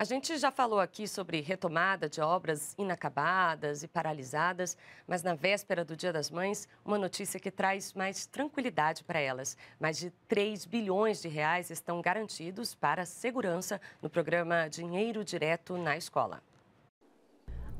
A gente já falou aqui sobre retomada de obras inacabadas e paralisadas, mas na véspera do Dia das Mães, uma notícia que traz mais tranquilidade para elas. Mais de 3 bilhões de reais estão garantidos para a segurança no programa Dinheiro Direto na Escola.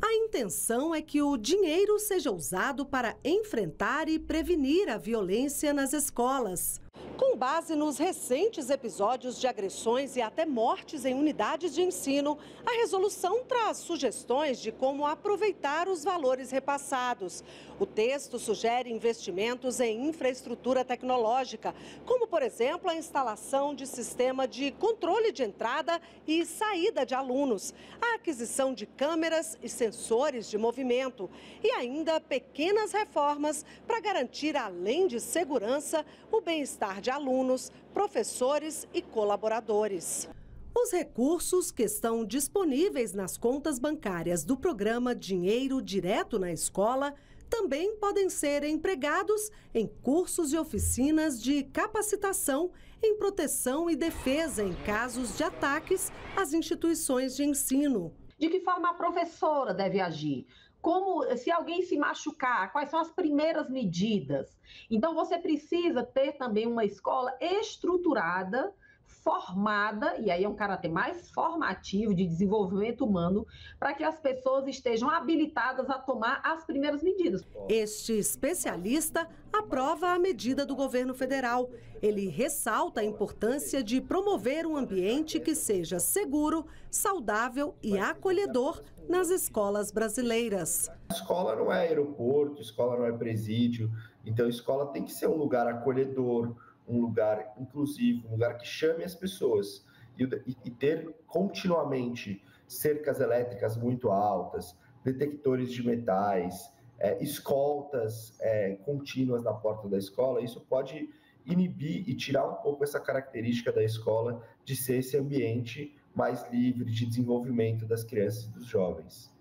A intenção é que o dinheiro seja usado para enfrentar e prevenir a violência nas escolas. Com base nos recentes episódios de agressões e até mortes em unidades de ensino, a resolução traz sugestões de como aproveitar os valores repassados. O texto sugere investimentos em infraestrutura tecnológica, como, por exemplo, a instalação de sistema de controle de entrada e saída de alunos, a aquisição de câmeras e sensores de movimento e ainda pequenas reformas para garantir, além de segurança, o bem-estar de de alunos, professores e colaboradores. Os recursos que estão disponíveis nas contas bancárias do programa Dinheiro Direto na Escola também podem ser empregados em cursos e oficinas de capacitação em proteção e defesa em casos de ataques às instituições de ensino. De que forma a professora deve agir? Como se alguém se machucar, quais são as primeiras medidas. Então você precisa ter também uma escola estruturada formada, e aí é um caráter mais formativo de desenvolvimento humano, para que as pessoas estejam habilitadas a tomar as primeiras medidas. Este especialista aprova a medida do governo federal. Ele ressalta a importância de promover um ambiente que seja seguro, saudável e acolhedor nas escolas brasileiras. A escola não é aeroporto, escola não é presídio, então a escola tem que ser um lugar acolhedor, um lugar inclusivo, um lugar que chame as pessoas e, e ter continuamente cercas elétricas muito altas, detectores de metais, é, escoltas é, contínuas na porta da escola, isso pode inibir e tirar um pouco essa característica da escola de ser esse ambiente mais livre de desenvolvimento das crianças e dos jovens.